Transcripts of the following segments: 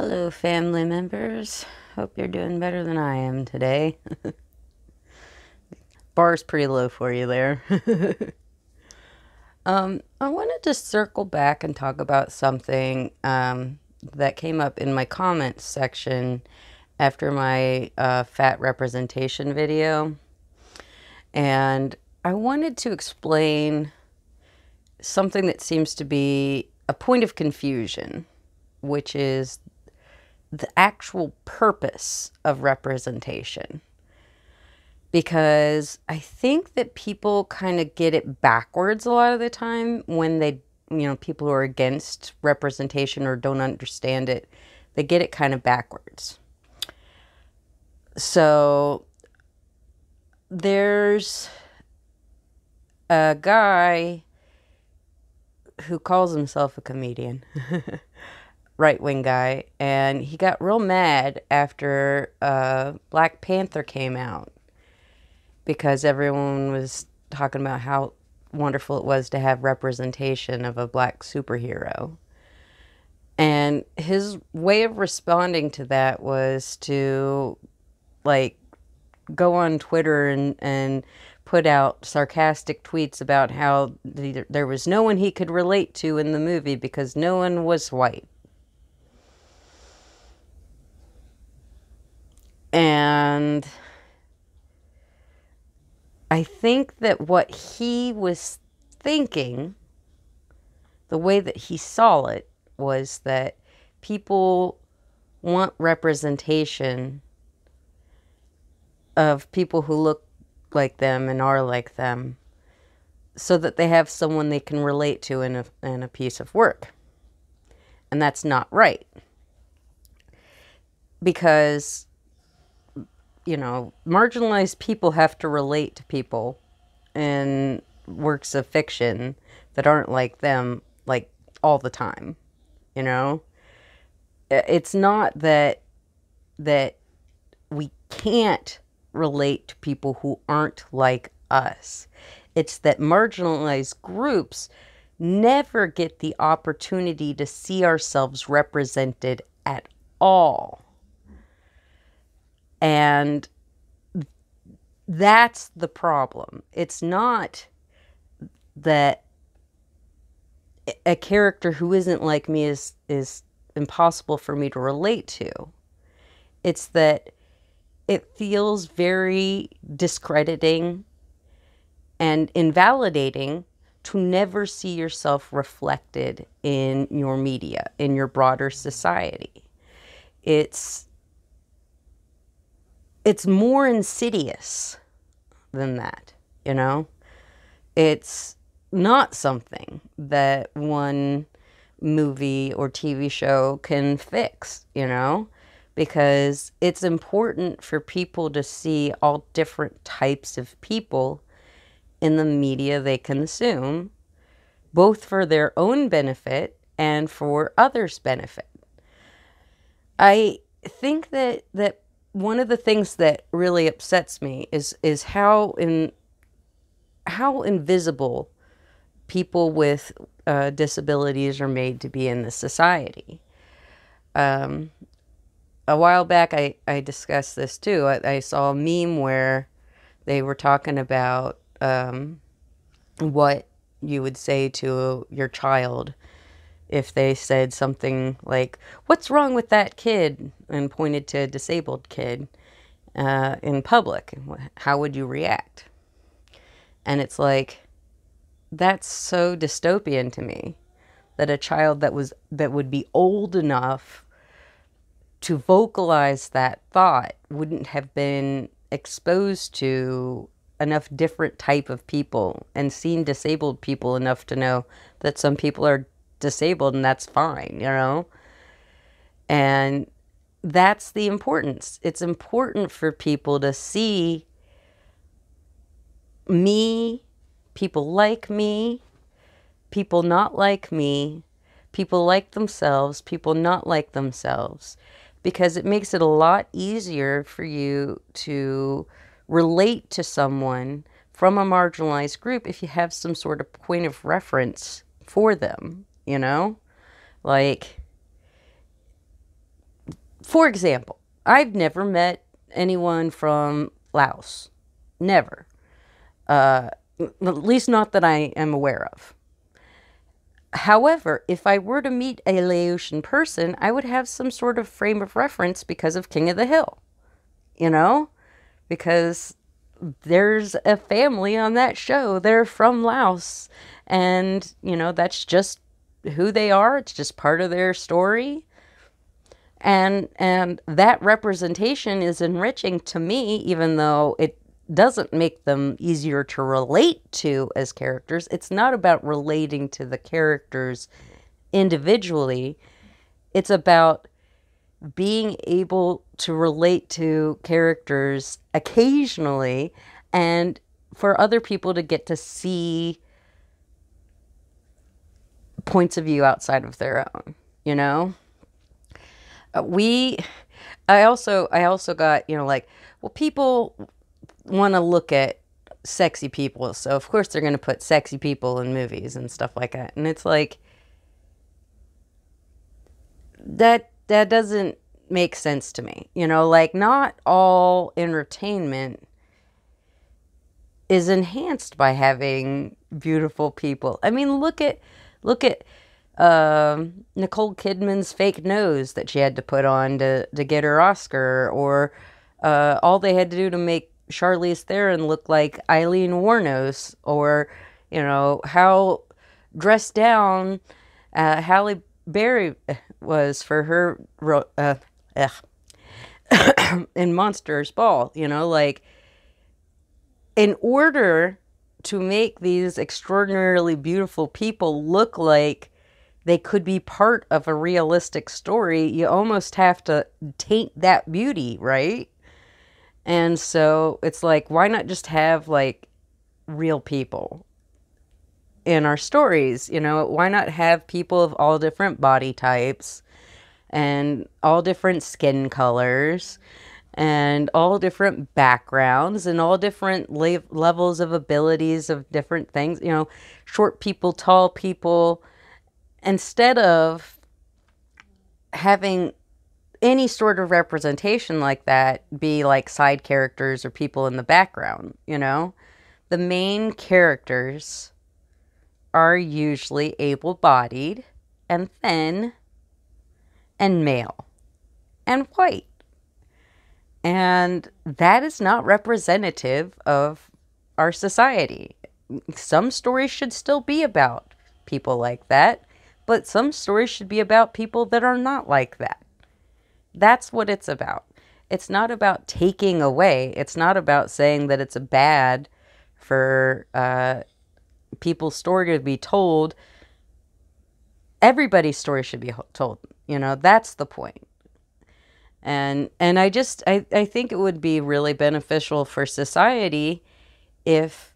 Hello, family members. Hope you're doing better than I am today. Bar's pretty low for you there. um, I wanted to circle back and talk about something um, that came up in my comments section after my uh, fat representation video. And I wanted to explain something that seems to be a point of confusion, which is the actual purpose of representation. Because I think that people kind of get it backwards a lot of the time when they, you know, people who are against representation or don't understand it, they get it kind of backwards. So there's a guy who calls himself a comedian, right wing guy, and he got real mad after uh, Black Panther came out because everyone was talking about how wonderful it was to have representation of a black superhero. And his way of responding to that was to like go on Twitter and, and put out sarcastic tweets about how the, there was no one he could relate to in the movie because no one was white. And I think that what he was thinking, the way that he saw it, was that people want representation of people who look like them and are like them so that they have someone they can relate to in a, in a piece of work. And that's not right. Because, you know, marginalized people have to relate to people in works of fiction that aren't like them, like all the time, you know? It's not that, that we can't relate to people who aren't like us. It's that marginalized groups never get the opportunity to see ourselves represented at all. And that's the problem. It's not that a character who isn't like me is is impossible for me to relate to. It's that it feels very discrediting and invalidating to never see yourself reflected in your media, in your broader society. It's it's more insidious than that, you know? It's not something that one movie or TV show can fix, you know? because it's important for people to see all different types of people in the media they consume, both for their own benefit and for others' benefit. I think that that one of the things that really upsets me is is how in how invisible people with uh, disabilities are made to be in the society. Um, a while back, I, I discussed this too. I, I saw a meme where they were talking about um, what you would say to your child if they said something like, What's wrong with that kid? and pointed to a disabled kid uh, in public. How would you react? And it's like, that's so dystopian to me that a child that was that would be old enough to vocalize that thought wouldn't have been exposed to enough different type of people and seen disabled people enough to know that some people are disabled and that's fine, you know? And that's the importance. It's important for people to see me, people like me, people not like me, people like themselves, people not like themselves because it makes it a lot easier for you to relate to someone from a marginalized group if you have some sort of point of reference for them, you know? Like, for example, I've never met anyone from Laos. Never. Uh, at least not that I am aware of. However, if I were to meet a Laotian person, I would have some sort of frame of reference because of King of the Hill. You know? Because there's a family on that show. They're from Laos. And, you know, that's just who they are. It's just part of their story. And and that representation is enriching to me, even though it doesn't make them easier to relate to as characters. It's not about relating to the characters individually. It's about being able to relate to characters occasionally and for other people to get to see points of view outside of their own, you know? Uh, we I also I also got, you know, like well people want to look at sexy people. So of course they're going to put sexy people in movies and stuff like that. And it's like that that doesn't make sense to me. You know, like not all entertainment is enhanced by having beautiful people. I mean, look at look at um, Nicole Kidman's fake nose that she had to put on to to get her Oscar, or uh, all they had to do to make Charlize Theron look like Aileen Wuornos, or you know how dressed down uh, Halle Berry was for her uh, in Monsters Ball. You know, like in order to make these extraordinarily beautiful people look like they could be part of a realistic story, you almost have to taint that beauty, right? And so it's like, why not just have like real people in our stories? You know, why not have people of all different body types and all different skin colors and all different backgrounds and all different le- levels of abilities of different things, you know, short people, tall people, instead of having any sort of representation like that be like side characters or people in the background, you know? The main characters are usually able bodied and thin and male and white. And that is not representative of our society. Some stories should still be about people like that, but some stories should be about people that are not like that. That's what it's about. It's not about taking away. It's not about saying that it's bad for uh, people's story to be told. Everybody's story should be told. You know, that's the point. And and I just I, I think it would be really beneficial for society if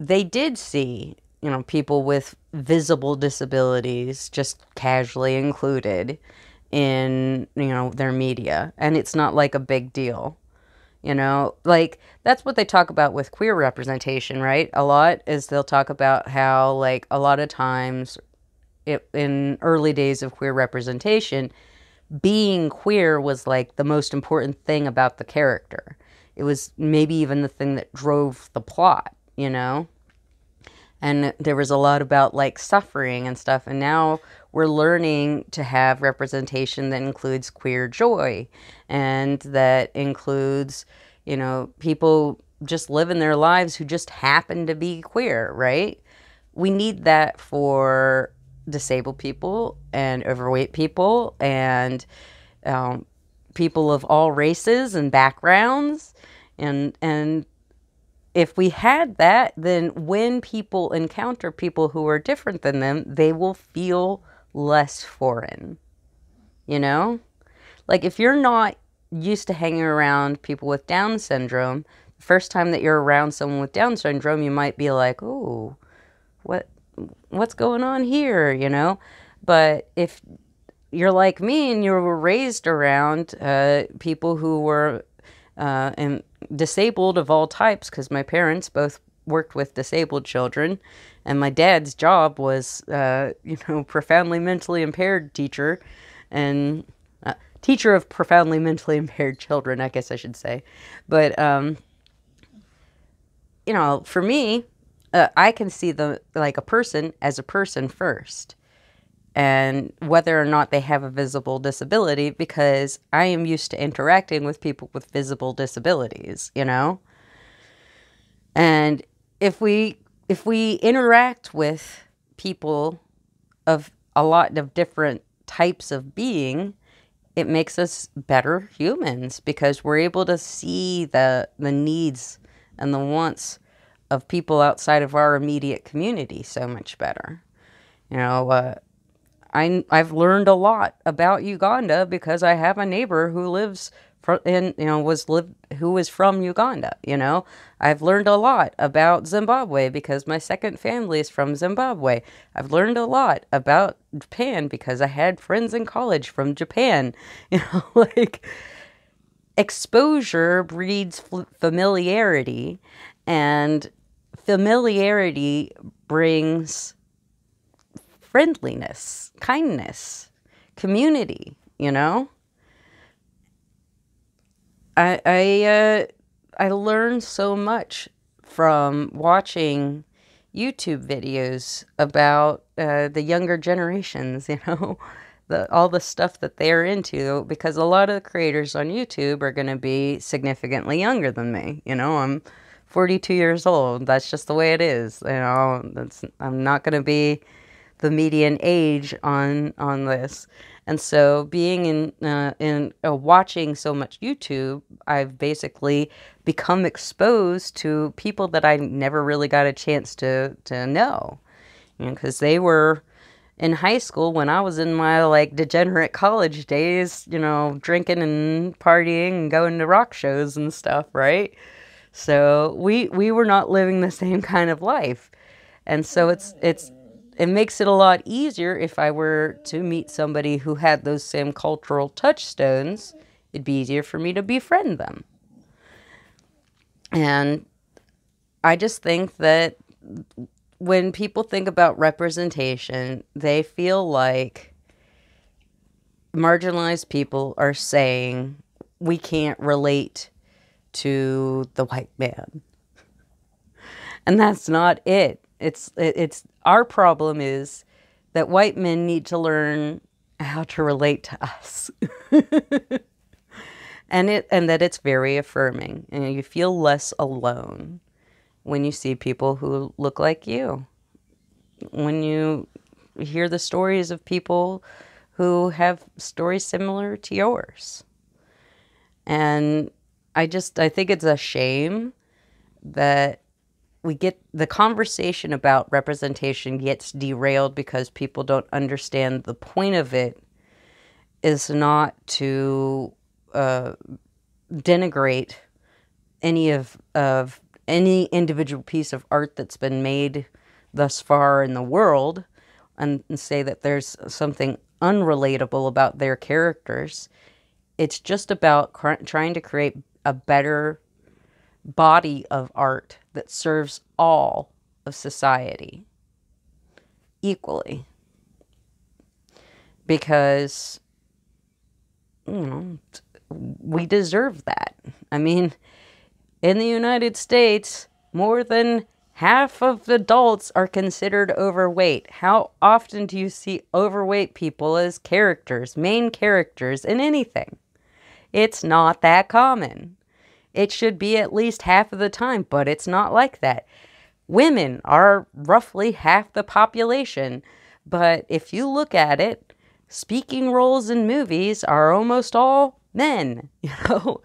they did see, you know, people with visible disabilities just casually included in you know their media. And it's not like a big deal you know? Like that's what they talk about with queer representation right? A lot is they'll talk about how like a lot of times it, in early days of queer representation being queer was like the most important thing about the character it was maybe even the thing that drove the plot you know and there was a lot about like suffering and stuff and now we're learning to have representation that includes queer joy and that includes, you know, people just living their lives who just happen to be queer, right? We need that for disabled people and overweight people and um, people of all races and backgrounds and and if we had that then when people encounter people who are different than them they will feel less foreign. You know? Like if you're not used to hanging around people with Down syndrome, the first time that you're around someone with Down syndrome, you might be like, "Oh, what what's going on here?" you know? But if you're like me and you were raised around uh, people who were uh, and disabled of all types, because my parents both worked with disabled children, and my dad's job was, uh, you know, profoundly mentally impaired teacher, and uh, teacher of profoundly mentally impaired children, I guess I should say. But um, you know, for me, uh, I can see the like a person as a person first, and whether or not they have a visible disability, because I am used to interacting with people with visible disabilities. You know, and if we if we interact with people of a lot of different types of being, it makes us better humans because we're able to see the the needs and the wants of people outside of our immediate community so much better. You know, uh, I I've learned a lot about Uganda because I have a neighbor who lives in you know was live who was from Uganda. You know, I've learned a lot about Zimbabwe because my second family is from Zimbabwe. I've learned a lot about Japan because I had friends in college from Japan. You know, like exposure breeds familiarity, and familiarity brings friendliness, kindness, community. You know I I uh, I learned so much from watching YouTube videos about uh, the younger generations. You know, the all the stuff that they're into because a lot of the creators on YouTube are going to be significantly younger than me. You know, I'm 42 years old. That's just the way it is. You know, that's I'm not going to be the median age on on this. And so, being in uh, in uh, watching so much YouTube, I've basically become exposed to people that I never really got a chance to to know, you know, because they were in high school when I was in my like degenerate college days, you know, drinking and partying and going to rock shows and stuff, right? So we we were not living the same kind of life. And so it's it's it makes it a lot easier if I were to meet somebody who had those same cultural touchstones. It'd be easier for me to befriend them. And I just think that when people think about representation, they feel like marginalized people are saying we can't relate to the white man. And that's not it. It's it's our problem is that white men need to learn how to relate to us. and it and that it's very affirming and you feel less alone when you see people who look like you. When you hear the stories of people who have stories similar to yours. And I just I think it's a shame that we get the conversation about representation gets derailed because people don't understand the point of it is not to uh, denigrate any of of any individual piece of art that's been made thus far in the world and, and say that there's something unrelatable about their characters. It's just about cr- trying to create a better body of art that serves all of society equally. Because, you know, we deserve that. I mean, in the United States, more than half of adults are considered overweight. How often do you see overweight people as characters, main characters in anything? It's not that common. It should be at least half of the time, but it's not like that. Women are roughly half the population, but if you look at it, speaking roles in movies are almost all men, you know?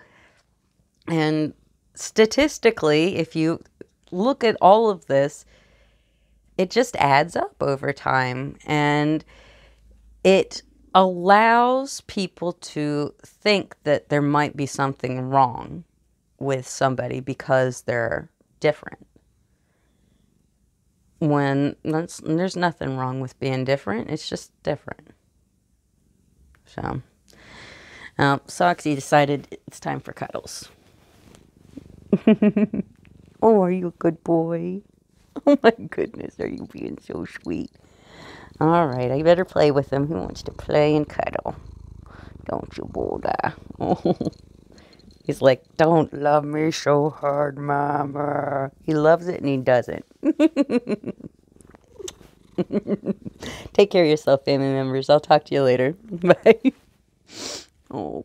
And statistically, if you look at all of this, it just adds up over time and it allows people to think that there might be something wrong with somebody because they're different. When there's nothing wrong with being different, it's just different. So, um, Soxy decided it's time for cuddles. oh, are you a good boy? Oh my goodness, are you being so sweet? All right, I better play with him. He wants to play and cuddle? Don't you, Buddha? He's like, don't love me so hard, mama. He loves it and he doesn't. Take care of yourself, family members. I'll talk to you later. Bye. Oh.